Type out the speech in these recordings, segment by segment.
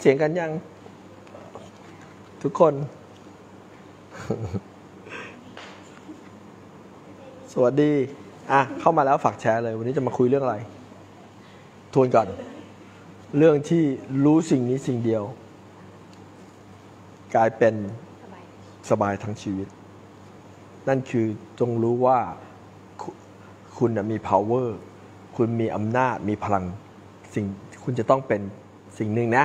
เสียงกันยัง ทุกคน สวัสดี อะ เข้ามาแล้วฝากแชร์เลย วันนี้จะมาคุยเรื่องอะไร ทวนก่อน เรื่องที่รู้สิ่งนี้สิ่งเดียว กลายเป็นสบายทั้งชีวิต นั่นคือจงรู้ว่าคุคุณน่ะมี power คุณมีอำนาจมีพลังสิ่งคุณจะต้องเป็นสิ่งหนึ่งนะ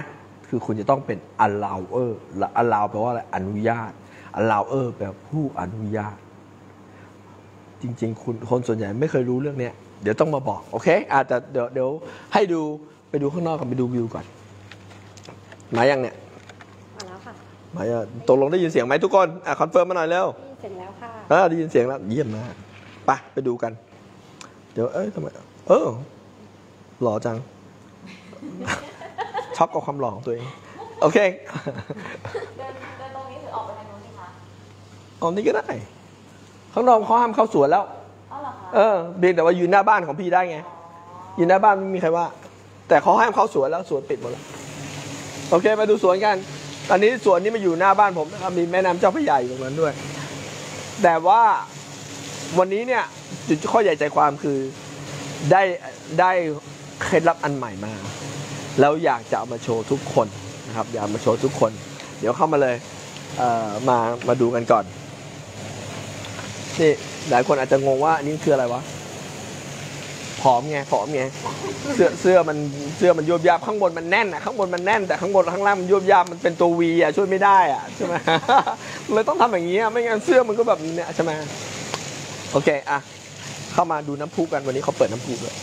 คือคุณจะต้องเป็น allower และ allow แปลว่าอะไรอนุญาต allower แปลว่าผู้อนุญาต จริง ๆ คุณคนส่วนใหญ่ไม่เคยรู้เรื่องเนี้ยเดี๋ยวต้องมาบอก โอเค อาจจะเดี๋ยวเดี๋ยวให้ดูไปดูข้างนอกกันไปดูวิวก่อน มายังเนี่ย มาแล้วค่ะ มายังตกลงได้ยินเสียงไหมทุกคน อะ confirm มาหน่อยเร็วเสร็จแล้วค่ะอ่าได้ยินเสียงแล้ว เยี่ยมมากไปไปดูกัน เดี๋ยวเอ้ยทำไม เออหล่อจัง ช็อกกับความหล่อของตัวเอง โอเคเดินเดินตรงนี้หรือออกไปทางนู้นดีคะเอานี่ก็ได้ข้างนอกเขาห้ามเข้าสวนแล้ว อ๋อเหรอคะเออเพียงแต่ว่าอยู่หน้าบ้านของพี่ได้ไง อยู่หน้าบ้านไม่มีใครว่า แต่เขาห้ามเข้าสวนแล้วสวนปิดหมดแล้ว โอเคไปดูสวนกัน ตอนนี้สวนนี้มาอยู่หน้าบ้านผมนะครับมีแม่น้ำเจ้าพระยาอยู่ตรงนั้นด้วย แต่ว่าวันนี้เนี่ยจุดข้อใหญ่ใจความคือได้ได้เคล็ดลับอันใหม่มา แล้วอยากจะเอามาโชว์ทุกคนนะครับอยากมาโชว์ทุกคน เดี๋ยวเข้ามาเลยเมามาดูกันก่อนนี่หลายคนอาจจะงงว่าอันนี้คืออะไรวะผอมไงผอมไงเสื้อเสื้อมันเสื้อมันยวบยาบข้างบนมันแน่นอะข้างบนมันแน่นแต่ข้างบนข้างล่างมันยวบยาบมันเป็นตัววีอะช่วยไม่ได้อะใช่ไหมเลยต้องทำอย่างนี้อะไม่งั้นเสื้อมันก็แบบนี้เนี่ยใช่ไหมโอเคอะเข้ามาดูน้ำพุกันวันนี้เขาเปิดน้ำพุด้วย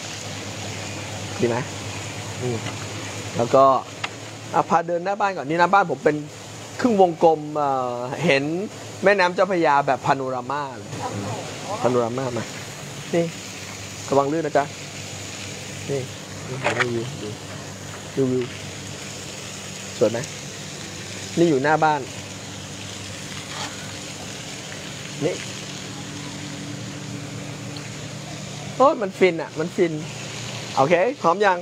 ดีไหมอืม แล้วก็อะพาเดินหน้าบ้านก่อนนี่หน้าบ้านผมเป็นครึ่งวงกลมเอ่อเห็นแม่น้ำเจ้าพระยาแบบพาโนรามาเลยโอ้โหพาโนรามามานี่ระวังลื่นนะจ๊ะนี่นี่ดูวิวดูดูวิวสวยไหมนี่อยู่หน้าบ้าน นี่โอ้ยมันฟินอะ มันฟิน โอเค พร้อมยัง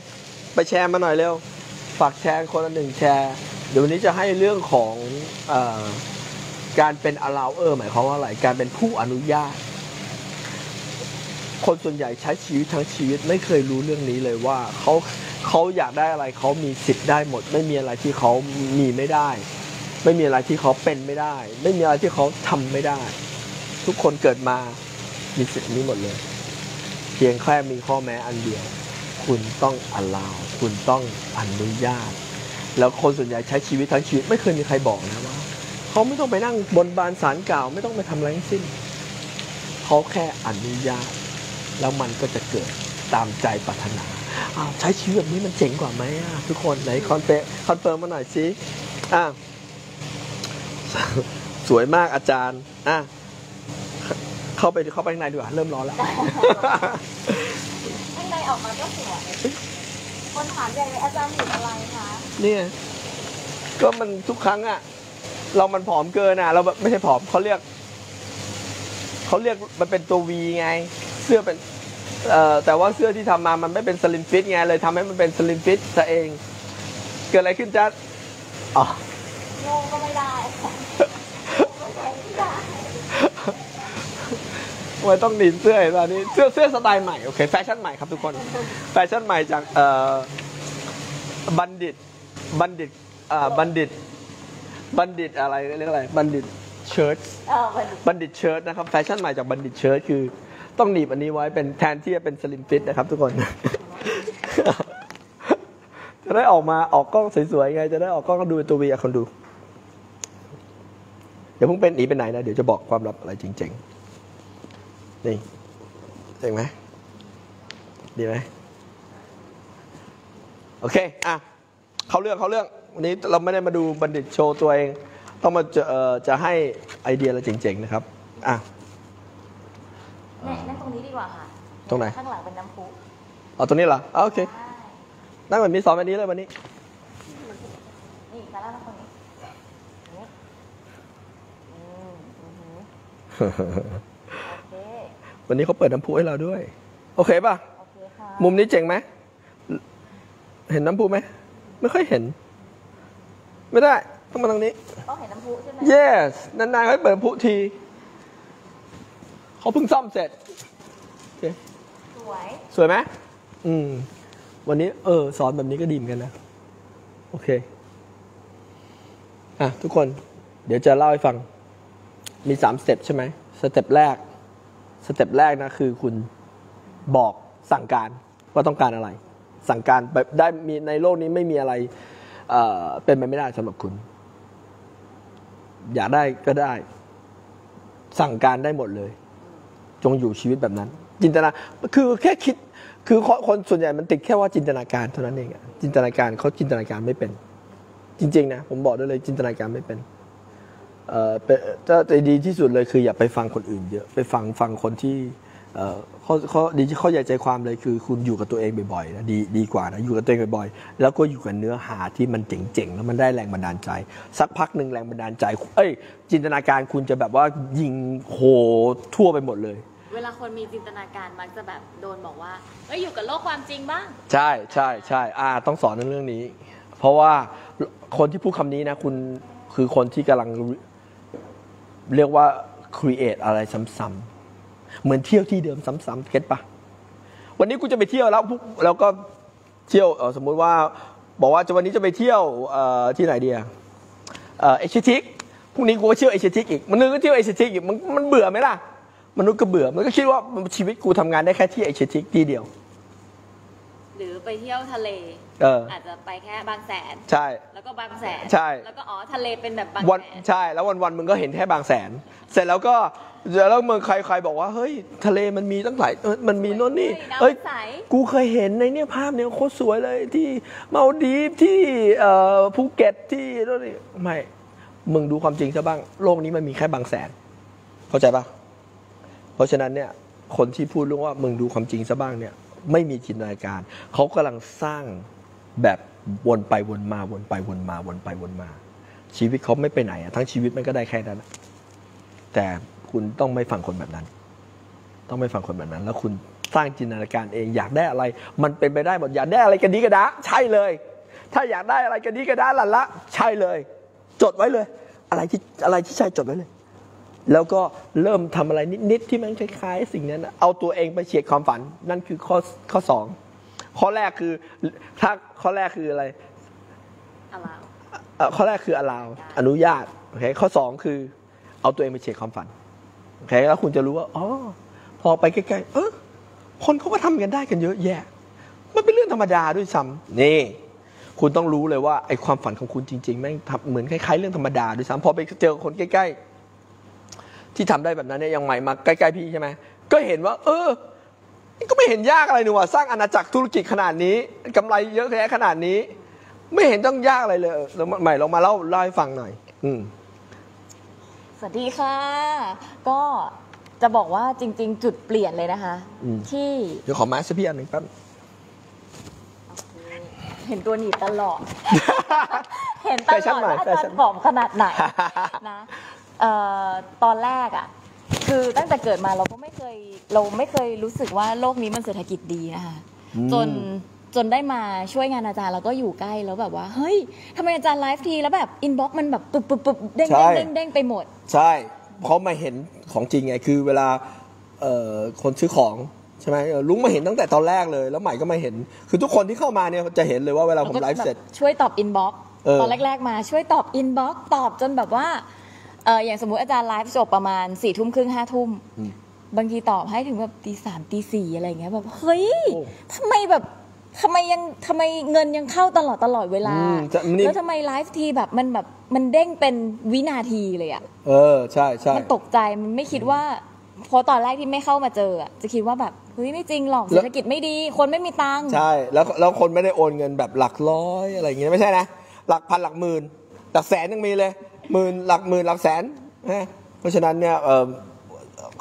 ไปแชร์มาหน่อยเร็ว ฝากแชร์คนละหนึ่งแชร์ เดี๋ยววันนี้จะให้เรื่องของอการเป็น allower หมายความว่าอะไร การเป็นผู้อนุญาต คนส่วนใหญ่ใช้ชีวิตทั้งชีวิตไม่เคยรู้เรื่องนี้เลยว่าเขาเขาอยากได้อะไรเขามีสิทธิ์ได้หมด ไม่มีอะไรที่เขามีไม่ได้ ไม่มีอะไรที่เขาเป็นไม่ได้ ไม่มีอะไรที่เขาทำไม่ได้ ทุกคนเกิดมามีสิทธิ์นี้หมดเลย เพียงแค่มีข้อแม้อันเดียว คุณต้องอลาว คุณต้องอนุญาต แล้วคนส่วนใหญ่ใช้ชีวิตทั้งชีวิตไม่เคยมีใครบอกนะว่าเขาไม่ต้องไปนั่งบนบานสารกล่าว ไม่ต้องไปทำอะไรทั้งสิ้นเขาแค่อนุญาต แล้วมันก็จะเกิดตามใจปรารถนาอ้าวใช้ชีวิตแบบนี้มันเจ๋งกว่าไหมทุกคนไหน conf confirm มาหน่อยสิอะสวยมากอาจารย์อะเข้าไปเข้าไปข้างในดีกว่าเริ่มร้อนแล้วข้างในออกมาก็สวย คนถามใหญ่เลยอาจารย์อยู่อะไรคะเนี่ยก็มันทุกครั้งอะเรามันผอมเกินอะเราแบบไม่ใช่ผอมเขาเรียกเขาเรียกมันเป็นตัว V ไง เสื้อเป็นเอ่อแต่ว่าเสื้อที่ทำมามันไม่เป็น slim fit ไงเลยทำให้มันเป็น slim fit ซะเอง เกิดอะไรขึ้นจ๊ะอ๋อโยงก็ไม่ได้ค่ะ ไม่ได้ทำไมต้องหนีบเสื้อเห็นป่ะนี่เสื้อเสื้อสไตล์ใหม่โอเคแฟชั่นใหม่ครับทุกคนแฟชั่นใหม่จากเอ่อบัณฑิตบัณฑิตเอ่อบัณฑิต บัณฑิตอะไรเรียกอะไรบัณฑิตเชิ้ตเออวันนี้บัณฑิตเชิ้ตนะครับแฟชั่นใหม่จากบัณฑิตเชิ้ตคือ ต้องหนีบอันนี้ไว้เป็นแทนที่จะเป็นสลิมฟิตนะครับ ทุกคนจะได้ออกมาออกกล้องสวยๆไง จะได้ออกกล้องก็ดูเป็นตัววีอะคนดู เดี๋ยวเพิ่งเป็นหนีไปไหนนะ เดี๋ยวจะบอกความลับอะไรจริง ๆ นี่ เจ๋งไหม ดีไหม โอเค อะ เขาเรื่องเขาเรื่อง วันนี้เราไม่ได้มาดูบัณฑิตโชว์ตัวเอง ต้องมาจะเอ่อจะให้ไอเดียอะไรเจ๋งๆนะครับ อะเนี่ยนั่งตรงนี้ดีกว่าค่ะตรงไหน ข้างหลังเป็นน้ำพุเอาตัวนี้เหรออะโอเค ใช่นั่งแบบนี้สอนแบบนี้เลยวันนี้ นี่ซาร่านั่งตรงนี้นี่อืมอือหือโอเค วันนี้เขาเปิดน้ำพุให้เราด้วย โอเคป่ะ โอเคค่ะมุมนี้เจ๋งไหม เห็นน้ำพุไหม ไม่ค่อยเห็น ไม่ได้ ต้องมาทางนี้ ต้องเห็นน้ำพุใช่ไหม yes นานๆเขาให้เปิดพุที เขาเพิ่งซ่อมเสร็จโอเคสวย สวยไหมอืม วันนี้ เออ สอนแบบนี้ก็ดีเหมือนกันนะ โอเค อะ ทุกคน เดี๋ยวจะเล่าให้ฟัง มีสาม step ใช่ไหม step แรก step แรกนะคือคุณบอกสั่งการว่าต้องการอะไร สั่งการแบบได้มีในโลกนี้ไม่มีอะไรเป็นไปไม่ได้สำหรับคุณ อยากได้ก็ได้ สั่งการได้หมดเลย จงอยู่ชีวิตแบบนั้น จินตนาคือแค่คิดคือคนส่วนใหญ่มันติดแค่ว่าจินตนาการเท่านั้นเองจินตนาการเขาจินตนาการไม่เป็น จริง ๆ นะ ผมบอกได้เลยจินตนาการไม่เป็น จะจะดีที่สุดเลยคืออย่าไปฟังคนอื่นเยอะไปฟังฟังคนที่เอ่อเขาเขาดีที่เขาใหญ่ใจความเลยคือคุณอยู่กับตัวเองบ่อยๆนะดีดีกว่านะอยู่กับตัวเองบ่อยๆแล้วก็อยู่กับเนื้อหาที่มันเจ๋งๆแล้วมันได้แรงบันดาลใจ สักพักหนึ่งแรงบันดาลใจ เอ้ย จินตนาการคุณจะแบบว่ายิงโหทั่วไปหมดเลย เวลาคนมีจินตนาการมักจะแบบโดนบอกว่าเอ้ยอยู่กับโลกความจริงบ้างใช่ใช่ใช่อ่าต้องสอนในเรื่องนี้ เพราะว่าคนที่พูดคำนี้นะคุณคือคนที่กำลัง เรียกว่า create อะไรซ้ำๆเหมือนเที่ยวที่เดิมซ้ำๆเก็ตปะวันนี้กูจะไปเที่ยวแล้วปุ๊บแล้วก็เที่ยวสมมุติว่าบอกว่าจะวันนี้จะไปเที่ยวที่ไหนดีอะเอเชียทิกพรุ่งนี้กูก็เที่ยวเอเชียทิกอีกมันนึกก็เที่ยวเอเชียทิกอีกมันมันเบื่อไหมล่ะมนุษย์ก็เบื่อมันก็คิดว่าชีวิตกูทำงานได้แค่ที่เอเชียทิกที่เดียว หรือไปเที่ยวทะเล เอออาจจะไปแค่บางแสน ใช่ แล้วก็บางแสนใช่ แล้วก็อ๋อทะเลเป็นแบบบางวันแสนใช่แล้ววันวันๆมึงก็เห็นแค่บางแสน เสร็จแล้วก็แล้วมึงใครใครบอกว่าเฮ้ย ทะเลมันมีตั้งหลายเอ้ยมันมีโน่นนี่เฮ้เอ้ยย น้ำใส กูเคยเห็นในเนี่ยภาพเนี่ยโคตรสวยเลยที่มาดีฟที่เอ่อภูเก็ตที่โน่นนี่ไม่ มึงดูความจริงซะบ้าง โลกนี้มันมีแค่บางแสน เข้าใจปะเพราะฉะนั้นเนี่ย คนที่พูดเรื่องว่ามึงดูความจริงซะบ้างเนี่ย ไม่มีจินตนาการ เขากำลังสร้างแบบวนไปวนมาวนไปวนมาวนไปวนมา ชีวิตเขาไม่ไปไหนอะทั้งชีวิตมันก็ได้แค่นั้นแต่คุณต้องไม่ฟังคนแบบนั้น ต้องไม่ฟังคนแบบนั้น แล้วคุณสร้างจินตนาการเองอยากได้อะไร มันเป็นไปได้หมดอยากได้อะไรกันดีกระดะใช่เลย ถ้าอยากได้อะไรกันดีกระดะหลันละ ใช่เลย จดไว้เลย อะไรที่อะไรที่ใช่จดไว้เลย แล้วก็เริ่มทำอะไรนิดๆที่มันคล้ายๆ สิ่งนั้นน่ะเอาตัวเองไปเฉียดความฝัน นั่นคือข้อข้อสองข้อแรกคือถ้าข้อแรกคืออะไรอะไรเอ่อข้อแรกคืออลาวอนุญาตโอเคข้อสองคือเอาตัวเองไปเช็คความฝันโอเคแล้วคุณจะรู้ว่าอ๋อพอไปใกล้ๆเออคนเขาก็ทำกันได้กันเยอะแยะ มันเป็นเรื่องธรรมดาด้วยซ้ำนี่ คุณต้องรู้เลยว่าไอ้ความฝันของคุณจริงๆแม่งทำเหมือนคล้ายๆเรื่องธรรมดาด้วยซ้ำพอไปเจอคนใกล้ๆ ที่ทำได้แบบนั้นเนี่ยอยังใหม่มาใกล้ๆพี่ใช่ไหมก็เห็นว่า เออ ก็ไม่เห็นยากอะไรนี่หว่าสร้างอาณาจักรธุรกิจขนาดนี้กำไรเยอะแค่ขนาดนี้ ไม่เห็นต้องยากอะไรเลยเออแล้วใหม่ลองมาเล่าเล่าให้ฟังหน่อย อืมสวัสดีค่ะ ก็จะบอกว่าจริง ๆ จุดเปลี่ยนเลยนะคะอืมที่เดี๋ยวขอมาสักพี่อันหนึ่งแป๊บเห็นตัวหนีบตลอด เห็นตแฟลชั่นอดหน่อยว่าอาแฟจารชั่นย์ผอมขนาดไหนนะ เอ่อตอนแรกอะคือตั้งแต่เกิดมาเราก็ไม่เคยเราไม่เคยรู้สึกว่าโลกนี้มันเศรษฐกิจดีนะคะอืม จนจนได้มาช่วยงานอาจารย์แล้วก็อยู่ใกล้แล้วแบบว่าเฮ้ยทำไมอาจารย์ไลฟ์ทีแล้วแบบอินบ็อกมันแบบปึ๊บปึ๊บปึ๊บเด้งใช่ เด้งเด้งเด้งไปหมด ใช่เพราะมาเห็นของจริงไงคือเวลาเอ่อคนซื้อของใช่ไหมเออลุงมาเห็นตั้งแต่ตอนแรกเลย แล้วใหม่ก็มาเห็น คือทุกคนที่เข้ามาเนี่ยจะเห็นเลยว่าเวลาผมไลฟ์เสร็จช่วยตอบ inbox เออตอนแรก ๆ มาช่วยตอบ inbox ตอบจนแบบว่า เอออย่างสมมุติอาจารย์ไลฟ์จบประมาณสี่ทุ่มครึ่งห้าทุ่มอืมบางทีตอบให้ถึงแบบตีสามตีสี่อะไรอย่างเงี้ยแบบเฮ้ยโอ้ทำไมแบบทำไมยังทำไมเงินยังเข้าตลอดตลอดเวลาอืมจะนี่แล้วทำไมไลฟ์ทีแบบมันแบบมันเด้งเป็นวินาทีเลยอะเออใช่ใช่มันตกใจมันไม่คิดว่าเพราะตอนแรกที่ไม่เข้ามาเจออะจะคิดว่าแบบเฮ้ยไม่จริงหรอกเศรษฐกิจไม่ดี คนไม่มีตังค์ใช่แล้วแล้วคนไม่ได้โอนเงินแบบหลักร้อยอะไรอย่างเงี้ยไม่ใช่นะหลักพันหลักหมื่นหลักแสนยังมีเลย หมื่นหลักหมื่นหลักแสนนะเพราะฉะนั้นเนี่ยเออ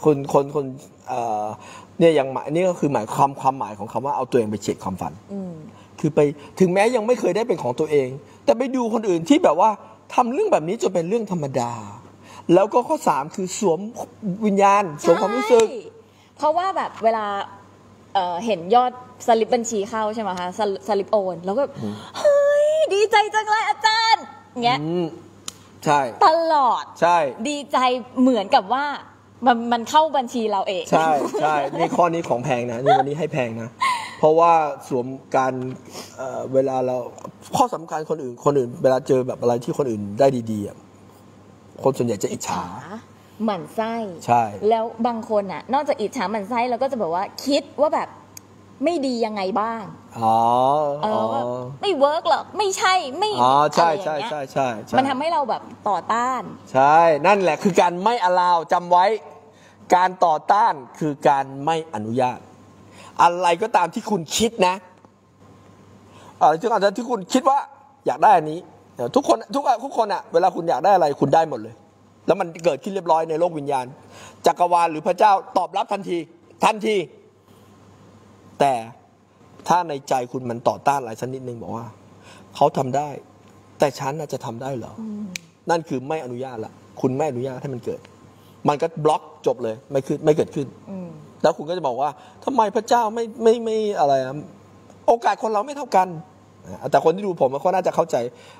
คนคนคนเอ่อเนี่ยยังหมายนี่ก็คือหมายความความหมายของคำว่าเอาตัวเองไปเฉียดความฝันอืมคือไปถึงแม้ยังไม่เคยได้เป็นของตัวเอง แต่ไปดูคนอื่นที่แบบว่าทำเรื่องแบบนี้จนเป็นเรื่องธรรมดา แล้วก็ข้อสามคือสวมวิญญาณสวมความรู้สึกใช่เพราะว่าแบบเวลาเอ่อเห็นยอดสลิปบัญชีเข้าใช่ไหมคะสลิสลิปโอน แล้วก็แบบเฮ้ยดีใจจังเลยอาจารย์เงี้ยอืม ใช่ ตลอดใช่ ดีใจเหมือนกับว่ามันมันเข้าบัญชีเราเอง ใช่ใช่นี่ข้อนี้ของแพงนะนี่วันนี้ให้แพงนะ เพราะว่าสวมการเอ่อเวลาเราข้อสำคัญคนอื่น คนอื่น เวลาเจอแบบอะไรที่คนอื่นได้ดีๆอะคนส่วนใหญ่จะอิจฉา หมั่นไส้ ใช่ แล้วบางคนอะ นอกจากอิจฉาหมั่นไส้เราก็จะแบบว่าคิดว่าแบบ ไม่ดียังไงบ้าง อ๋อเออ๋ออว่าไม่เวิร์กหรอก ไม่ใช่ไม่อ๋อใช่อะไรอใช่ย่างเงี้ยใช่ใช่ใช่มันทำให้เราแบบต่อต้าน ใช่ นั่นแหละคือการไม่อลาวจำไว้ การต่อต้านคือการไม่อนุญาต อะไรก็ตามที่คุณคิดนะอะไรที่อาจจะที่คุณคิดว่าอยากได้อันนี้เดี๋ยวทุกคนทุกทุกคนอะเวลาคุณอยากได้อะไรคุณได้หมดเลย แล้วมันเกิดขึ้นเรียบร้อยในโลกวิญญาณจักรวาลหรือพระเจ้าตอบรับทันที ทันที แต่ถ้าในใจคุณมันต่อต้านอะไรสักนิดนึงบอกว่า เขาทำได้ แต่ฉันน่ะจะทำได้เหรออนั่นคือไม่อนุญาตละคุณไม่อนุญาตให้มันเกิด มันก็บล็อกจบเลยไม่ขึ้นไม่เกิดขึ้นอืมแล้วคุณก็จะบอกว่าทำไมพระเจ้าไม่ไม่ไม่อะไรอะโอกาสคนเราไม่เท่ากันอะแต่คนที่ดูผมก็น่าจะเข้าใจ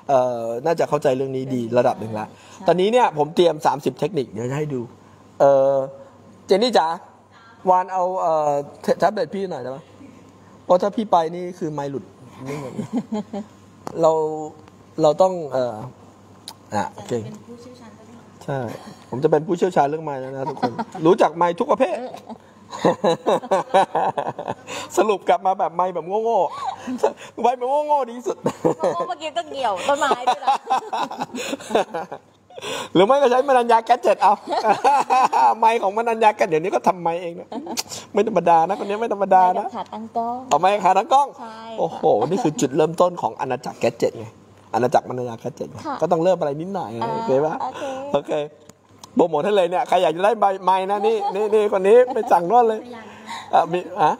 เอ่อน่าจะเข้าใจเรื่องนี้ดีระดับหนึ่งละตอนนี้เนี่ยผมเตรียม 30 เทคนิคเดี๋ยวจะให้ดูเออเจนนี่จ๋า วานเอาเอ่อแท็บเล็ตพี่หน่อยได้ไหมเพราะถ้าพี่ไปนี่คือไมค์หลุดนี่หมดเลยเราเราต้องเอ่ออะโอเคเป็นผู้เชี่ยวชาญด้านนี้ใช่ ผมจะเป็นผู้เชี่ยวชาญเรื่องไม้แล้วนะทุกคน รู้จักไม้ทุกประเภท สรุปกลับมาแบบไม้แบบโง่ๆไม้แบบโง่ๆดีที่สุดเพราะว่าเมื่อกี้ก็เกี่ยวต้นไม้ด้วยนะ หรือไม่ก็ใช้มนัญญาแกดเจ็ตเอา ไม้ของมนัญญาแกดเดี๋ยวนี้ก็ทำไม้เองนะไม่ธรรมดานะคนนี้ไม่ธรรมดาได้นะขาตั้งกล้องเอาไม้ขาทั้งกล้องใช่โอ้โหนี่คือจุดเริ่มต้นของอาณาจักรแกดเจ็ตไงอาณาจักรมนัญญาแกดเจ็ตไงค่ะก็ต้องเริ่มอะไรนิดหน่อยไงอ่าโอเคปะโอเคโอเคโปรโมทให้เลยเนี่ยใครอยากจะได้ใบไม้นะนี่นี่นี่คนนี้ไปสั่งนวดเลยตัวอย่างนะคะอะมีอะ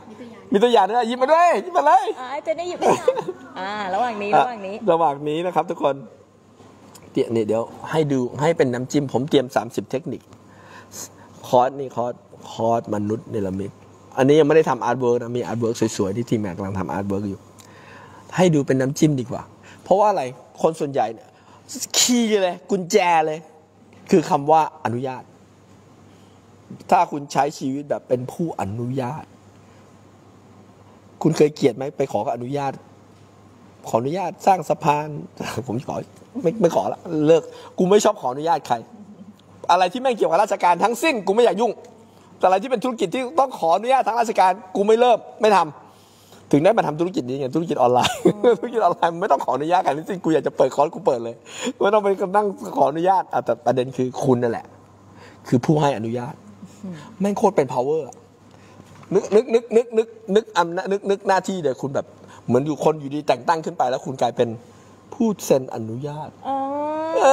มีตัวอย่างด้วยหยิบมาด้วยหยิบมาเลยอ่าเจนนี่หยิบไม่ทันอ่าระหว่างนี้ระหว่างนี้อะระหว่างนี้นะครับทุกคน เดี๋ยนี่เดี๋ยวให้ดูให้เป็นน้ำจิ้มผมเตรียม 30 เทคนิค คอร์สนี่คอร์สคอร์สมนุษย์เนรมิตอันนี้ยังไม่ได้ทำ artwork นะมี artwork สวยๆ ที่ทีมงานกำลังทำ artwork อยู่ ให้ดูเป็นน้ำจิ้มดีกว่า เพราะว่าอะไรคนส่วนใหญ่เนี่ย key เลยกุญแจเลย คือคำว่าอนุญาต ถ้าคุณใช้ชีวิตแบบเป็นผู้อนุญาต คุณเคยเกลียดไหมไปขออนุญาต ขออนุญาตสร้างสะพานผมขอ ไม่ไม่ขอละเลิกกูไม่ชอบขออนุญาตใคร อะไรที่แม่งเกี่ยวกับราชการทั้งสิ้นกูไม่อยากยุ่ง แต่อะไรที่เป็นธุรกิจที่ต้องขออนุญาตทางราชการกูไม่เริ่มไม่ทำถึงได้มาทำธุรกิจนี้ไงธุรกิจออนไลน์ธุรกิจออนไลน์ไม่ต้องขออนุญาตใครทั้งสิ้นกูอยากจะเปิดคอร์สกูเปิดเลยไม่ต้องไปนั่งขออนุญาตแต่ประเด็นคือคุณนั่นแหละ คือผู้ให้อนุญาตแม่งโคตรเป็น power นึกนึกนึกนึกนึกนึกอำนาจนึกนึกหน้าที่เดี๋ยวคุณแบบ เหมือนอยู่คนอยู่ดีแต่งตั้งขึ้นไปแล้วคุณกลายเป็น ผู้เซ็นอนุญาตอ๋อเอ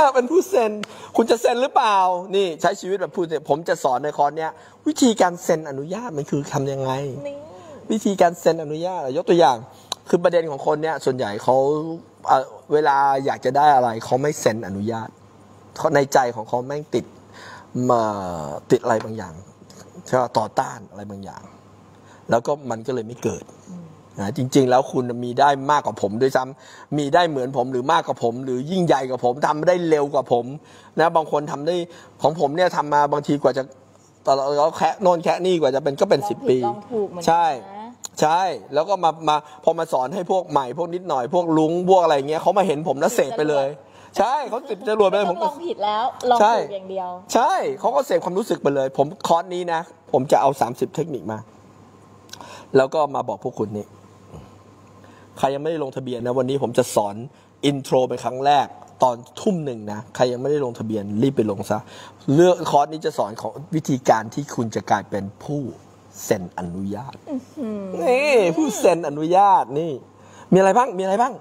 อเป็นผู้เซ็น คุณจะเซ็นหรือเปล่า นี่ใช้ชีวิตแบบผู้เซ็นผมจะสอนในคอร์สเนี้ย วิธีการเซ็นอนุญาตมันคือทำยังไงนี่วิธีการเซ็นอนุญาต ยกตัวอย่าง คือประเด็นของคนเนี่ยส่วนใหญ่เขาเอ่อเวลาอยากจะได้อะไรเขาไม่เซ็นอนุญาตเขาในใจของเขาแม่งติดมาติดอะไรบางอย่างใช่ไหมต่อต้านอะไรบางอย่าง แล้วก็มันก็เลยไม่เกิดนะ จริง ๆ แล้วคุณมีได้มากกว่าผมด้วยซ้ำมีได้เหมือนผมหรือมากกว่าผม หรือยิ่งใหญ่กว่าผมทำได้เร็วกว่าผมนะบางคนทำได้ของผมเนี่ยทำมาบางทีกว่าจะตอนเราแคะโน่นแคะนี่กว่าจะเป็นก็เป็นสิบปีลองถูกเหมือนกันใช่นะใช่แล้วก็มามาพอมาสอนให้พวกใหม่พวกนิดหน่อยพวกลุงพวกอะไรเงี้ยเขามาเห็นผมแล้วเสพไปเลย ใช่เขาติดจรวดไปเลยไม่ผต้องลอง ผมผิดแล้วลองใช่ถูกอย่างเดียว ใช่เขาก็เสพความรู้สึกไปเลย ผมคอร์สนี้นะ ผมจะเอา 30 เทคนิคมา แล้วก็มาบอกพวกคุณนี่ ใครยังไม่ได้ลงทะเบียนนะวันนี้ผมจะสอน intro เป็นครั้งแรกตอนทุ่มหนึ่งนะใครยังไม่ได้ลงทะเบียนรีบไปลงซะเลือกคอร์สนี้จะสอนของวิธีการที่คุณจะกลายเป็นผู้เซ็นอนุญาตนี่ผู้เซ็นอนุญาตนี่ มีอะไรบ้างมีอะไรบ้าง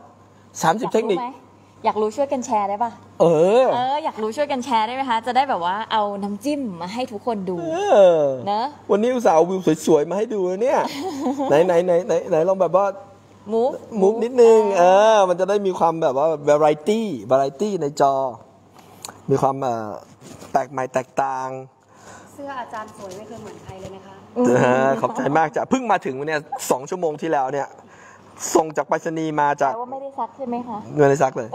30 เทคนิคอยากรู้ไหมอยากรู้ช่วยกันแชร์ได้ปะเออ เออ อยากรู้ช่วยกันแชร์ได้ไหมคะ จะได้แบบว่าเอาน้ำจิ้มมาให้ทุกคนดู เออเนอะวันนี้อุตส่าห์เอาวิวสวยๆ มาให้ดูนะเนี่ยไหนไหนไหนไหนไหนลองแบบว่า มูฟมูฟนิดนึงเออมันจะได้มีความแบบว่า variety variety ในจอ มีความเอ่อแปลกใหม่แตกต่าง เสื้ออาจารย์สวยไม่เคยเหมือนใครเลยนะคะเออขอบใจมากจ้ะเพิ่งมาถึงวันเนี้ยสองชั่วโมงที่แล้วเนี่ยส่งจากไปรษณีย์มาจากแต่ว่าไม่ได้ซักใช่ไหมคะเงินเลยซักเลย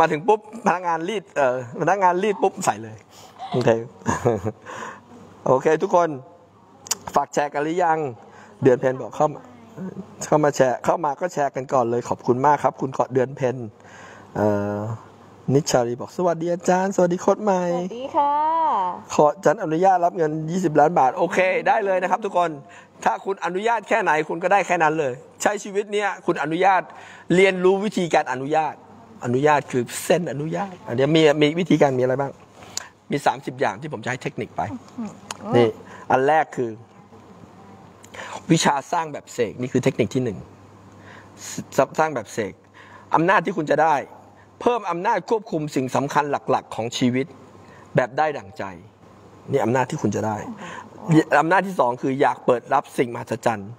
มาถึงปุ๊บพนักงานรีดเออพนักงานรีดปุ๊บใส่เลยโอเคโอเค ทุกคนฝากแชร์กันหรือยัง เดือนเพนบอกเข้ามา เข้ามาแชร์เข้ามาก็แชร์กันก่อนเลยขอบคุณมากครับ คุณเกาะเดือนเพนเอ่อนิชชารีบอกสวัสดีอาจารย์ สวัสดีโค้ดใหม่ สวัสดีค่ะ ขอจันอนุญาตรับเงิน 20 ล้านบาท โอเค ได้เลยนะครับ ทุกคน ถ้าคุณอนุญาตแค่ไหนคุณก็ได้แค่นั้นเลย ใช้ชีวิตเนี้ยคุณอนุญาตเรียนรู้วิธีการอนุญาต อนุญาตคือเส้นอนุญาต อันเนี้ยมีมีวิธีการมีอะไรบ้าง มี 30 อย่างที่ผมจะให้เทคนิคไป นี่ อันแรกคือ วิชาสร้างแบบเสกนี่คือเทคนิคที่หนึ่งสร้างแบบเสกอำนาจที่คุณจะได้ เพิ่มอำนาจควบคุมสิ่งสำคัญหลัก ๆ ของชีวิต แบบได้ดั่งใจนี่อำนาจที่คุณจะได้อำนาจที่สองคืออยากเปิดรับสิ่งมหัศจรรย์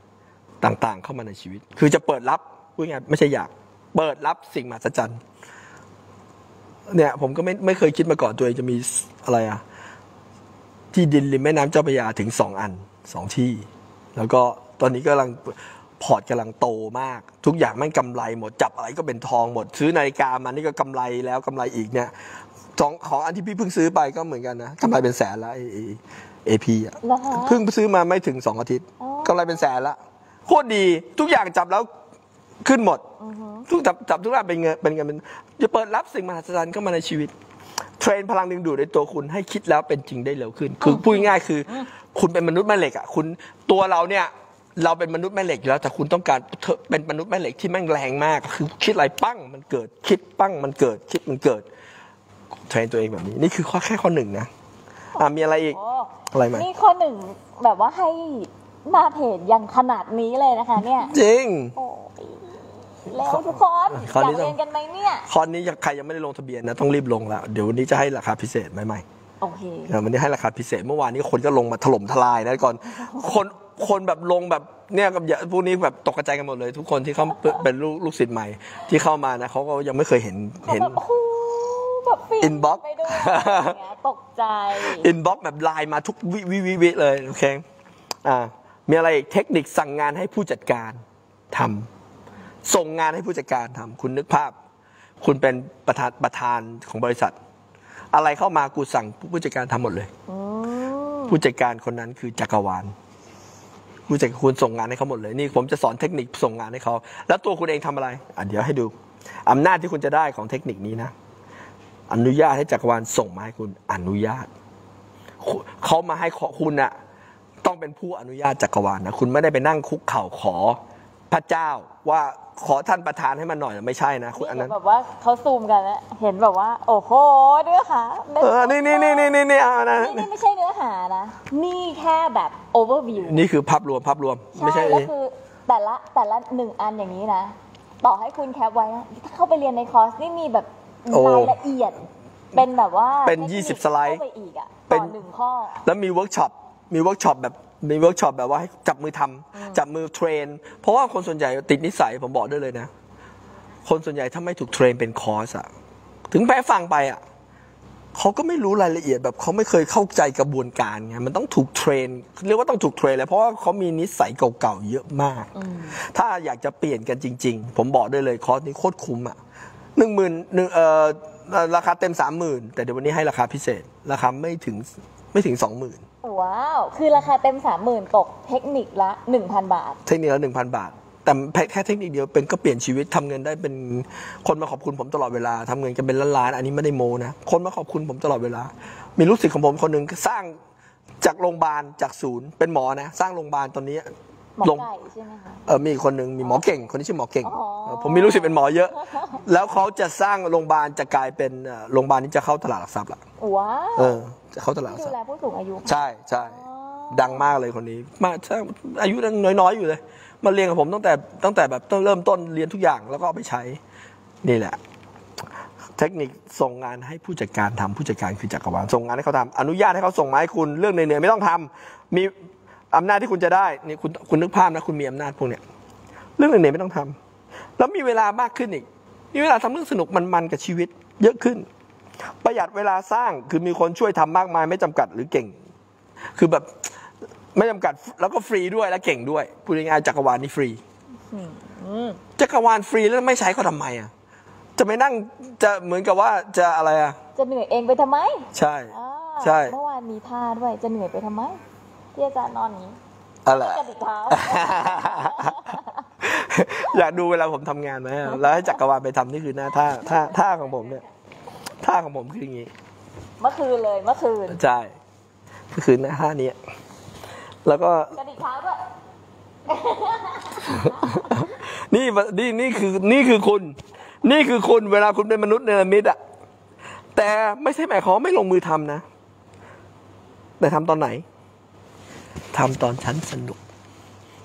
ต่างๆ เข้ามาในชีวิต คือจะเปิดรับพูดง่ายไม่ใช่อยากเปิดรับสิ่งมหัศจรรย์เนี่ยผมก็ไม่ไม่เคยคิดมาก่อนตัวเองจะมีอะไรอะที่ดินริมแม่น้ำเจ้าพระยาถึงสองอันสองที่ แล้วก็ตอนนี้กำลังพอร์ตกำลังโตมาก ทุกอย่างแม่งกำไรหมดจับอะไรก็เป็นทองหมด ซื้อนาฬิกามานี่ก็กำไรแล้วกำไรอีกเนี่ยสองของอันที่พี่เพิ่งซื้อไปก็เหมือนกันนะกำไรเป็นแสนละเอพีอะเหรอคะเพิ่งซื้อมาไม่ถึงสองอาทิตย์อ๋อกำไรเป็นแสนละโคตรดีทุกอย่างจับแล้วขึ้นหมดอือฮึทุกจับจับทุกอย่างเป็นเงินเป็นเงินเป็นจะเปิดรับสิ่งมหัศจรรย์เข้ามาในชีวิต เทรนพลังดึงดูดในตัวคุณให้คิดแล้วเป็นจริงได้เร็วขึ้น คือพูดง่ายๆคือ คุณเป็นมนุษย์แม่เหล็กอะคุณตัวเราเนี่ยเราเป็นมนุษย์แม่เหล็กอยู่แล้วแต่คุณต้องการเธอเป็นมนุษย์แม่เหล็กที่แม่งแรงมาก คือคิดอะไรปั้งมันเกิด คิดปั้งมันเกิด คิดมันเกิด เทรนตัวเองแบบนี้ นี่คือข้อแค่ข้อหนึ่งนะอ่ามีอะไรอีกโอ้อะไรไหมนี่ข้อหนึ่งแบบว่าให้หน้าเพจยังขนาดนี้เลยนะคะ เนี่ย จริงโอ้ย แล้วทุกคนข้ออยานี้กต้อง เรียนกันไหมเนี่ยข้อนี้ใครยังไม่ได้ลงทะเบียนนะต้องรีบลงแล้วเดี๋ยววันนี้จะให้ราคาพิเศษใหม่ๆโอเค เออวันนี้ให้ราคาพิเศษเมื่อวานนี้คนก็ลงมาถล่มทลายนะก่อนคนคนแบบลงแบบเนี่ยกับอย่าพวกนี้แบบตกกระจายกันหมดเลย ทุกคนที่เขาเป็นลูกลูกศิษย์ใหม่ ที่เข้ามานะเขาก็ยังไม่เคยเห็นเขาเห็น แบบโอ้โหแบบฟิน Inbox ไปด้วยอย่างเงี้ยตกใจ อินบ็อกแบบไลน์มาทุกวิวิวิวิเลยโอเคอ่ามีอะไรอีกเทคนิคสั่งงานให้ผู้จัดการทำ ส่งงานให้ผู้จัดการทำคุณนึกภาพ คุณเป็นประธานประธานของบริษัท อะไรเข้ามากูสั่งผู้จัดการทำหมดเลยอืมผู้จัดการคนนั้นคือจักรวาลผู้จัดการคุณส่งงานให้เขาหมดเลยนี่ผมจะสอนเทคนิคส่งงานให้เขา แล้วตัวคุณเองทำอะไรอะเดี๋ยวให้ดูอำนาจที่คุณจะได้ของเทคนิคนี้นะ อนุญาตให้จักรวาลส่งมาให้คุณอนุญาตคุณเขามาให้ขอคุณน่ะต้องเป็นผู้อนุญาตจักรวาลนะคุณไม่ได้ไปนั่งคุกเข่าขอ พระเจ้าว่าขอท่านประทานให้มันหน่อยไม่ใช่นะคุณอันนั้นแบบว่าเขาซูมกันแล้วเห็นแบบว่า โอ้โหเนื้อหาเออนี่นี่นี่นี่นี่นี่เอานะนี่นี่ไม่ใช่เนื้อหานะ นี่แค่แบบ overview นี่คือภาพรวมภาพรวมไม่ใช่ใช่แล้วคือแต่ละแต่ละหนึ่งอันอย่างนี้นะ ต่อให้คุณ cap ไว้นะถ้าเข้าไปเรียนในคอร์สนี่มีแบบโอ้รายละเอียด เป็นแบบว่าเป็นทคค20 สไลด์เข้าไปอีกอะเป็ต่อนหนึ่งข้อแล้วมีเวิร์กช็อปมีเวิร์กช็อปแบบ มีเวิร์กช็อปแบบว่าให้จับมือทำจับมือ train เพราะว่าคนส่วนใหญ่ติดนิสัยผมบอกได้เลยนะ คนส่วนใหญ่ถ้าไม่ถูก train เป็นคอร์สอะถึงแม้ฟังไปอะเขาก็ไม่รู้รายละเอียดแบบเขาไม่เคยเข้าใจกระบวนการไงมันต้องถูก train เรียกว่าต้องถูก train เลยเพราะว่าเขามีนิสัยเก่าๆเยอะมาก ถ้าอยากจะเปลี่ยนกันจริง ๆ ผมบอกได้เลยคอร์สนี้โคตรคุ้มอะหนึ่งหมื่นหนึ่งเอ่อราคาเต็มสามหมื่นแต่เดี๋ยววันนี้ให้ราคาพิเศษ ราคาไม่ถึงไม่ถึงสองหมื่น ว้าว คือราคาเต็มสามหมื่นตกเทคนิคละหนึ่งพันบาท เทคนิคละหนึ่งพันบาท แต่แค่เทคนิคเดียวเป็นก็เปลี่ยนชีวิตทำเงินได้เป็นคนมาขอบคุณผมตลอดเวลาทำเงินกันเป็นล้านๆอันนี้ไม่ได้โมนะคนมาขอบคุณผมตลอดเวลา มีลูกศิษย์ของผมคนหนึ่งสร้างจากโรงพยาบาลจากศูนย์เป็นหมอนะ สร้างโรงพยาบาลตอนนี้หมอโรงไก่ใช่ไหมคะเออมีอีกคนหนึ่งมีหมอเก่ง คนนี้ชื่อหมอเก่งอ๋อเออผมมีลูกศิษย์เป็นหมอเยอะ แล้วเขาจะสร้างโรงพยาบาลจะกลายเป็นเอ่อโรงพยาบาลนี้จะเข้าตลาดหลักทรัพย์ละว้าวเออจะ เข้าตลาดหลักดูทรัพแลย์ผู้สูงอายุใช่ใช่อ๋อดังมากเลยคนนี้ มาถ้าอายุยังน้อยๆอยู่เลย มาเรียนกับผมตั้งแต่ตั้งแต่แบบต้องเริ่มต้นเรียนทุกอย่างแล้วก็เอาไปใช้ นี่แหละ เทคนิคส่งงานให้ผู้จัดการทำผู้จัดการคือจักรวาลส่งงานให้เขาทำอนุญาตให้เขาส่งมาให้คุณเรื่องเหนื่อยๆไม่ต้องทำมีอำนาจที่คุณจะได้นี่คุณคุณนึกภาพนะคุณมีอำนาจพวกเนี้ยเรื่องเหนื่อยๆไม่ต้องทำแล้วมีเวลามากขึ้นอีกมีเวลาทำเรื่องสนุกมันๆกับชีวิตเยอะขึ้น ประหยัดเวลาสร้างคือมีคนช่วยทำมากมายไม่จำกัดหรือเก่ง คือแบบไม่จำกัดแล้วก็ฟรีด้วยและเก่งด้วยพูดง่ายๆจักรวาลนี่ฟรีอืมจักรวาลฟรีแล้วไม่ใช้เขาทำไมอะจะไม่นั่งจะเหมือนกับว่าจะอะไรอะจะเหนื่อยเองไปทำไม ใช่อ่าใช่เมื่อวานมีท่าด้วยจะเหนื่อยไปทำไมที่อาจารย์นอนอย่างนี้อะไรกระดิกเท้าอยากดูเวลาผมทำงานไหมอะแล้วให้จักรวาลไปทำนี่คือหน้าท่าท่าท่าของผมเนี่ย ท่าของผมคืออย่างนี้ เมื่อคืนเลยเมื่อคืน ใช่ก็คือหน้าท่านี้ แล้วก็กระดิกเท้าด้วย นี่มันนี่นี่คือนี่คือคุณ นี่คือคุณเวลาคุณเป็นมนุษย์เนรมิตอะแต่ไม่ใช่หมายความว่าไม่ลงมือทำนะ แต่ทำตอนไหนทำตอนฉันสนุก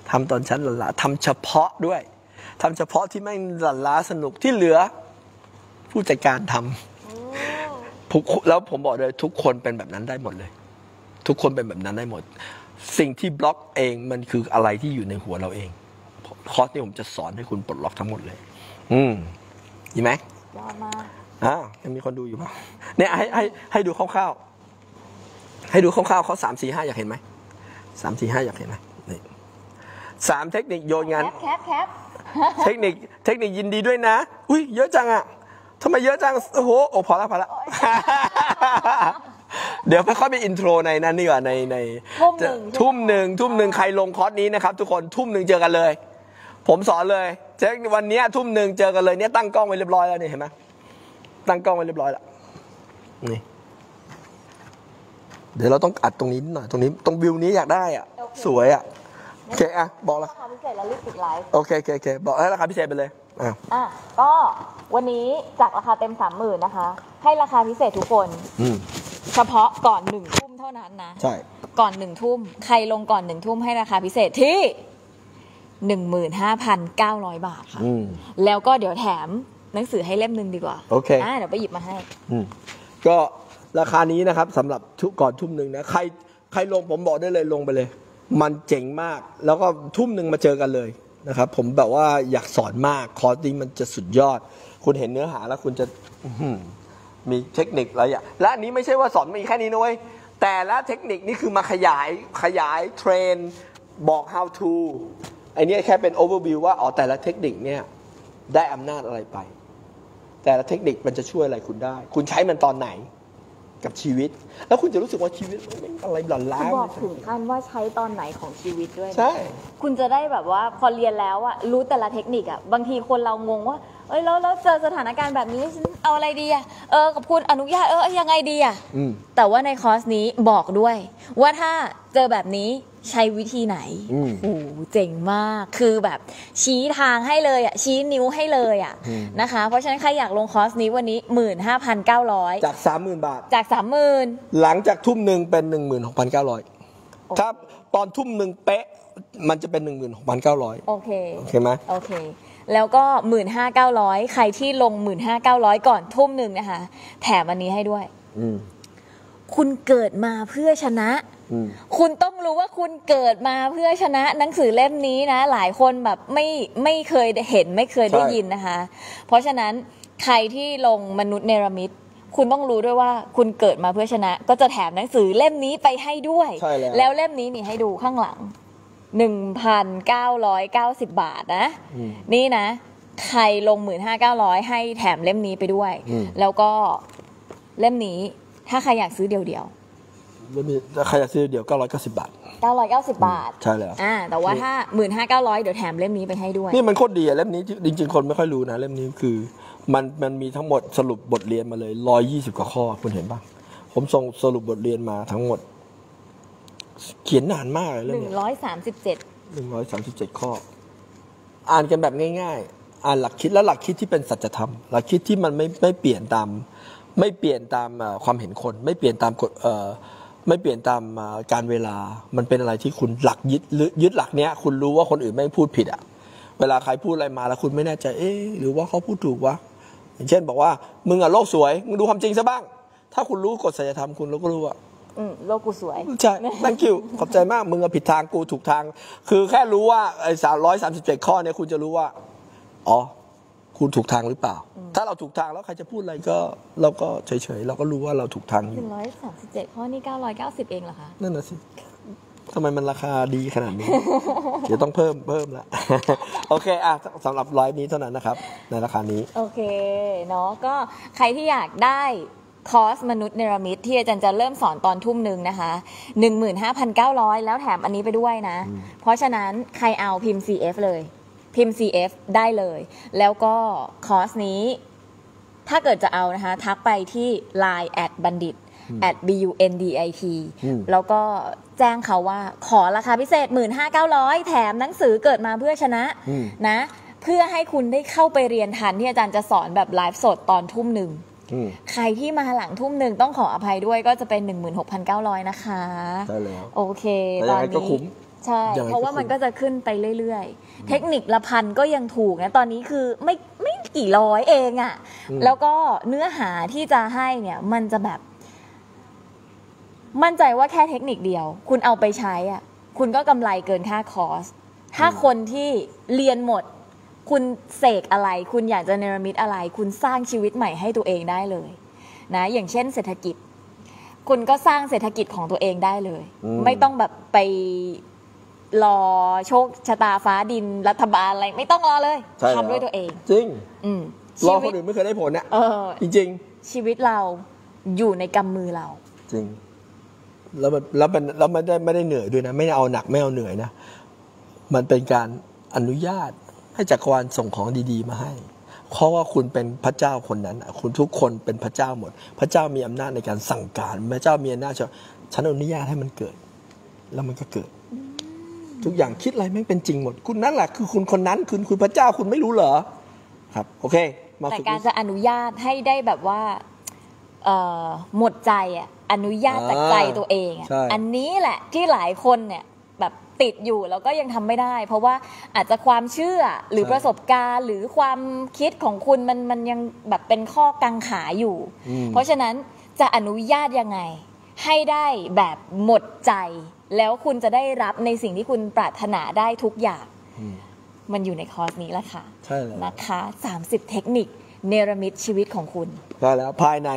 ทำตอนฉันหลาๆทำเฉพาะด้วยทำเฉพาะที่ไม่หลาล้าสนุกที่เหลือ ผู้จัดการทำทุก แล้วผมบอกเลยทุกคนเป็นแบบนั้นได้หมดเลย ทุกคนเป็นแบบนั้นได้หมด สิ่งที่บล็อกเองมันคืออะไรที่อยู่ในหัวเราเอง คอร์สนี้ผมจะสอนให้คุณปลดล็อกทั้งหมดเลย อืมดีไหมยอดมากอ่ายังมีคนดูอยู่เปล่าเนี่ยให้ให้ให้ดูคร่าวๆให้ดูคร่าวๆเขาสามสี่ห้าอยากเห็นไหมสามสี่ห้าอยากเห็นไหมนี่สามเทคนิคโยนงานแคปแคปแคปเทคนิคเทคนิคยินดีด้วยนะ อุ้ยเยอะจังอะ ทำไมเยอะจัง โอ้โห โอ้พอแล้วพอแล้วเดี๋ยวค่อยๆไป intro ในนั้นดีกว่าในในทุ่มหนึ่งทุ่มหนึ่งทุ่มหนึ่งใครลงคอร์สนี้นะครับทุกคนทุ่มหนึ่งเจอกันเลย ผมสอนเลยเจ๊วันเนี้ยทุ่มหนึ่งเจอกันเลยเนี่ยตั้งกล้องไว้เรียบร้อยแล้วนี่เห็นไหมตั้งกล้องไว้เรียบร้อยแล้วนี่เดี๋ยวเราต้องอัดตรงนี้นิดหน่อยตรงนี้ตรงวิวนี้อยากได้อะ สวยอะโอเคอะบอกละราคาพิเศษแล้วรีบปิดไลฟ์โอเคโอเคโอเคบอกให้ราคาพิเศษไปเลยอะอะก็ วันนี้จากราคาเต็มสามหมื่นนะคะ ให้ราคาพิเศษทุกคน อืมเฉพาะก่อนหนึ่งทุ่มเท่านั้นนะ ใช่ ก่อนหนึ่งทุ่ม ใครลงก่อนหนึ่งทุ่มให้ราคาพิเศษที่หนึ่งหมื่นห้าพันเก้าร้อยบาทค่ะ อืม แล้วก็เดี๋ยวแถมหนังสือให้เล่มหนึ่งดีกว่าโอเคอ่าเดี๋ยวไปหยิบมาให้ อืมก็ราคานี้นะครับสำหรับทุกก่อนทุ่มหนึ่งนะ ใครใครลงผมบอกได้เลยลงไปเลย มันเจ๋งมาก แล้วก็ทุ่มหนึ่งมาเจอกันเลย นะครับ ผมแบบว่าอยากสอนมากคอร์สนี้มันจะสุดยอด คุณเห็นเนื้อหาแล้วคุณจะมีเทคนิคหลายอย่างและอันนี้ไม่ใช่ว่าสอนมีแค่นี้นะเว้ยแต่ละเทคนิคนี่คือมาขยายขยายเทรนบอก how to ไอเนี้ยแค่เป็น overview ว่าอ๋อแต่ละเทคนิคเนี่ยได้อำนาจอะไรไป แต่ละเทคนิคมันจะช่วยอะไรคุณได้ คุณใช้มันตอนไหน กับชีวิต แล้วคุณจะรู้สึกว่าชีวิตมันไม่อะไรหล่อนล้าบอกถึงขั้นว่าใช้ตอนไหนของชีวิตด้วยนะใช่ คุณจะได้แบบว่าพอเรียนแล้วอะรู้แต่ละเทคนิคอะบางทีคนเรางงว่า เอ้ยแล้วแล้วเจอสถานการณ์แบบนี้ฉันเอาอะไรดีอะเออกับคุณอนุญาตเออยังไงดีอะอืม แต่ว่าในคอร์สนี้บอกด้วย ว่าถ้าเจอแบบนี้ ใช้วิธีไหนอืมโอ้โหเจ๋งมาก คือแบบชี้ทางให้เลยอะ ชี้นิ้วให้เลยอะอืมนะคะ เพราะฉะนั้นใครอยากลงคอร์สนี้วันนี้ 15,900 จากสามหมื่นบาท จาก 30,000 หลังจากทุ่มหนึ่งเป็นหนึ่งหมื่นหกพันเก้าร้อยถ้าตอนทุ่มหนึ่งเป๊ะ มันจะเป็นหนึ่งหมื่นหกพันเก้าร้อยโอเค โอเคไหมโอเคแล้วก็ 15,900 ใครที่ลง 15,900 ก่อนทุ่มหนึ่งนะคะ แถมอันนี้ให้ด้วย อืม คุณเกิดมาเพื่อชนะอืมคุณต้องรู้ว่าคุณเกิดมาเพื่อชนะหนังสือเล่มนี้นะ หลายคนแบบไม่ไม่เคยเห็นไม่เคยได้ใช่ยินนะคะ เพราะฉะนั้นใครที่ลงมนุษย์เนรมิตคุณต้องรู้ด้วยว่าคุณเกิดมาเพื่อชนะ ก็จะแถมหนังสือเล่มนี้ไปให้ด้วยใช่แล้วแล้วเล่มนี้นี่ให้ดูข้างหลัง 1,990 บาทนะอืมนี่นะ ใครลง 15,900 ให้แถมเล่มนี้ไปด้วยอืมแล้วก็เล่มนี้ ถ้าใครอยากซื้อเดี่ยวๆแล้วมีถ้าใครอยากซื้อเดี๋ยวเก้าร้อยเก้าสิบบาท990บาทใช่แล้วอ่าแต่ว่าถ้า15,900เดี๋ยวแถมเล่มนี้ไปให้ด้วย นี่มันโคตรดีอะเล่มนี้จริงๆคนไม่ค่อยรู้นะเล่มนี้คือมันมันมีทั้งหมดสรุปบทเรียนมาเลยร้อยยี่สิบกว่าข้อคุณเห็นปะผมส่งสรุปบทเรียนมาทั้งหมด เขียนนานมากเลยเรื่องเนี้ย137หนึ่งร้อยสามสิบเจ็ดข้อ อ่านกันแบบง่าย ๆ อ่านหลักคิดและหลักคิดที่เป็นสัจธรรม หลักคิดที่มันไม่ไม่เปลี่ยนตาม ไม่เปลี่ยนตามเอ่อความเห็นคน ไม่เปลี่ยนตามกฎเอ่อไม่เปลี่ยนตามเอ่อการเวลา มันเป็นอะไรที่คุณหลักยึดหรือยึดหลักเนี้ย คุณรู้ว่าคนอื่นไม่พูดผิดอะ เวลาใครพูดอะไรมาแล้วคุณไม่แน่ใจ เอ๊ะหรือว่าเขาพูดถูกวะ อย่างเช่นบอกว่า มึงอะโลกสวย มึงดูความจริงซะบ้าง ถ้าคุณรู้กฎสัจธรรมคุณเราก็รู้ว่าอืมโลกกูสวย ใช่ thank you ขอบใจมาก มึงอะผิดทางกูถูกทาง คือแค่รู้ว่าไอ้สามร้อยสามสิบเจ็ดข้อเนี่ยคุณจะรู้ว่า อ๋อ คุณถูกทางหรือเปล่า ถ้าเราถูกทางแล้วใครจะพูดอะไรก็เราก็เฉยๆ เราก็รู้ว่าเราถูกทางอยู่ 137 ข้อนี่ 990 เองเหรอคะ นั่นน่ะสิทำไมมันราคาดีขนาดนี้ เดี๋ยวต้องเพิ่มเพิ่มละ โอเคอะสำหรับไลฟ์นี้เท่านั้นนะครับ ในราคานี้ โอเคเนาะก็ใครที่อยากได้คอร์สมนุษย์เนรมิตที่อาจารย์จะเริ่มสอนตอนทุ่มหนึ่งนะคะ 15,900 แล้วแถมอันนี้ไปด้วยนะ เพราะฉะนั้นใครเอาพิมพ์ CF เลย พิมพ์ CF ได้เลย แล้วก็คอร์สนี้ ถ้าเกิดจะเอานะคะ ทักไปที่ Line แอดบัณฑิต at b u n d i t อืมแล้วก็แจ้งเขาว่าขอราคาพิเศษ 15,900 แถมหนังสือเกิดมาเพื่อชนะอืมนะ เพื่อให้คุณได้เข้าไปเรียนทันที่อาจารย์จะสอนแบบไลฟ์สดตอนทุ่มหนึ่งอืมใครที่มาหลังทุ่มหนึ่งต้องขออภัยด้วยก็จะเป็น 16,900 นะคะ ได้แล้ว โอเคแต่ตยัองนไงก็นี้คุ้มใช่ยังไงก็เพราะว่ามันคุ้มก็จะขึ้นไปเรื่อยๆ เทคนิคละพันก็ยังถูกนะตอนนี้คือไม่ไม่กี่ร้อยเองอะ่ะ แล้วก็เนื้อหาที่จะให้เนี่ย มันจะแบบ มั่นใจว่าแค่เทคนิคเดียว คุณเอาไปใช้อะ คุณก็กำไรเกินค่าคอร์สถ้าคนที่เรียนหมด คุณเสกอะไร คุณอยากจะเนรมิตอะไร คุณสร้างชีวิตใหม่ให้ตัวเองได้เลย นะ อย่างเช่นเศรษฐกิจคุณก็สร้างเศรษฐกิจของตัวเองได้เลยอืมไม่ต้องแบบไป รอโชคชะตาฟ้าดินรัฐบาลอะไรไม่ต้องรอเลยใช่ทำด้วยตัวเอง จริงอืมรอชีควินตอื่นไม่เคยได้ผลเนี่ยเออ จริง ชีวิตเราอยู่ในกำมือเรา ๆ จริง แล้วมันแล้วมันแล้วไม่ได้ไม่ได้เหนื่อยด้วยนะ ไม่ได้เอาหนักไม่เอาเหนื่อยนะ มันเป็นการอนุญาตให้จักรวาลส่งของดีๆ มาให้ เพราะว่าคุณเป็นพระเจ้าคนนั้นอะคุณทุกคนเป็นพระเจ้าหมด พระเจ้ามีอำนาจในการสั่งการ พระเจ้ามีอำนาจจะฉันอนุญาตให้มันเกิด แล้วมันก็เกิด ทุกอย่างคิดอะไรแม่งเป็นจริงหมด คุณนั่นแหละคือคุณคนนั้นคุณคุณพระเจ้าคุณไม่รู้เหรอครับ โอเค มาแต่ฝึกการจะอนุญาตให้ได้แบบว่าเอ่อหมดใจอะอนุญาตจากใจตัวเองอะใช่ อันนี้แหละที่หลายคนเนี่ยแบบติดอยู่แล้วก็ยังทำไม่ได้ เพราะว่าอาจจะความเชื่อหรือประสบการณ์หรือความคิดของคุณมันมันยังแบบเป็นข้อกังขาอยู่ อืม เพราะฉะนั้นจะอนุญาตยังไง ให้ได้แบบหมดใจ แล้วคุณจะได้รับในสิ่งที่คุณปรารถนาได้ทุกอย่างอืมมันอยู่ในคอร์สนี้แหละค่ะใช่แล้วนะคะ 30 เทคนิคเนรมิตชีวิตของคุณได้แล้วภายใน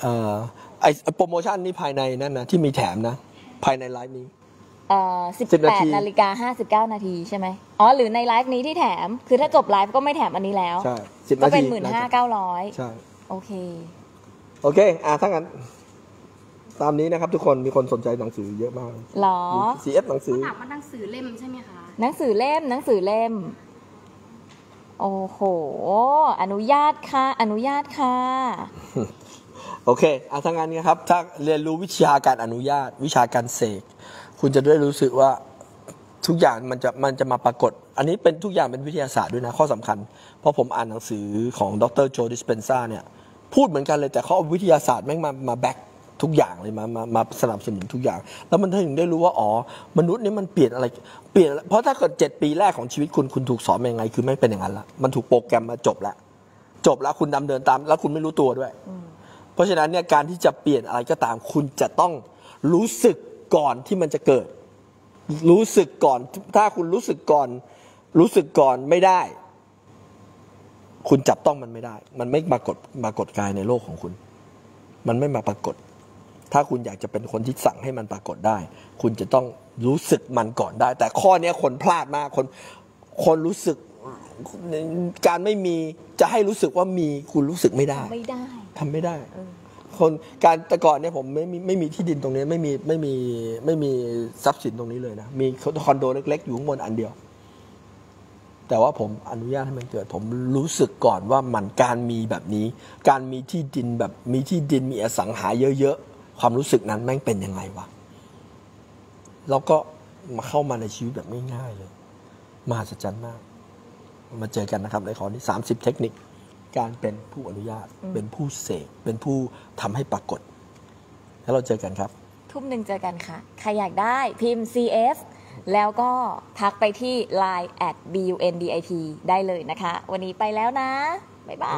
เอ่อไอโปรโมชั่นนี่ภายในนั่นนะที่มีแถมนะ ภายในไลฟ์นี้เอ่อ10นาที18นาฬิกา59นาทีใช่ไหมอ๋อ หรือในไลฟ์นี้ที่แถม คือถ้าจบไลฟ์ก็ไม่แถมอันนี้แล้ว ใช่สิบก็นาเป็ทีน15,900ใช่ โอเค โอเค อะถ้างั้น ตามนี้นะครับทุกคนมีคนสนใจหนังสือเยอะมาก หรอมี CF หนังสือ ถามว่าหนังสือเล่มใช่ไหมคะหนังสือเล่มหนังสือเล่ม โอ้โห อนุญาตค่ะ อนุญาตค่ะ โอเคอะถ้างั้นนะครับ ถ้าเรียนรู้วิชาการอนุญาต วิชาการเสก คุณจะได้รู้สึกว่าทุกอย่างมันจะมันจะมาปรากฏ อันนี้เป็นทุกอย่างเป็นวิทยาศาสตร์ด้วยนะข้อสำคัญ เพราะผมอ่านหนังสือของดรโจดิสเปนซาเนี่ย พูดเหมือนกันเลยแต่เขาเอาวิทยาศาสตร์แม่งมามาแบ็ก ทุกอย่างเลยมามามาสนับสนุนทุกอย่าง แล้วมันถึงได้รู้ว่าอ๋อมนุษย์นี่มันเปลี่ยนอะไรเปลี่ยน เพราะถ้าเกิดเจ็ดปีแรกของชีวิตคุณคุณถูกสอนมายังไง คือไม่เป็นอย่างนั้นละมันถูกโปรแกรมมาจบแล้วจบแล้วคุณดำเนินตาม แล้วคุณไม่รู้ตัวด้วย เพราะฉะนั้นเนี่ยการที่จะเปลี่ยนอะไรก็ตาม คุณจะต้องรู้สึกก่อนที่มันจะเกิด รู้สึกก่อน ถ้าคุณรู้สึกก่อน รู้สึกก่อนไม่ได้ คุณจับต้องมันไม่ได้ มันไม่ปรากฏปรากฏกายในโลกของคุณ มันไม่มาปรากฏ ถ้าคุณอยากจะเป็นคนที่สั่งให้มันปรากฏได้ คุณจะต้องรู้สึกมันก่อนได้ แต่ข้อเนี้ยคนพลาดมากคนคนรู้สึกการไม่มีจะให้รู้สึกว่ามีคุณรู้สึกไม่ได้ไม่ได้ทำไม่ได้เออคนการแต่ก่อนเนี่ยผมไม่มีไม่มีที่ดินตรงนี้ไม่มีไม่มีไม่มีทรัพย์สินตรงนี้เลยนะ มีคอนโดเล็ก ๆ อยู่ข้างบนอันเดียว แต่ว่าผมอนุญาตให้มันเกิด ผมรู้สึกก่อนว่ามันการมีแบบนี้ การมีที่ดินแบบมีที่ดินมีอสังหาเยอะๆ ความรู้สึกนั้นแม่งเป็นยังไงวะแล้วก็มาเข้ามาในชีวิตแบบง่ายๆเลยมหัศจรรย์มาก มาเจอกันนะครับในข้อนี้30 เทคนิค การเป็นผู้อนุญาต เป็นผู้เสกเป็นผู้ทำให้ปรากฏ แล้วเราเจอกันครับ ทุ่มหนึ่งเจอกันค่ะ ใครอยากได้พิมพ์ CF แล้วก็ทักไปที่ Line at bundit ได้เลยนะคะ วันนี้ไปแล้วนะ บ๊ายบาย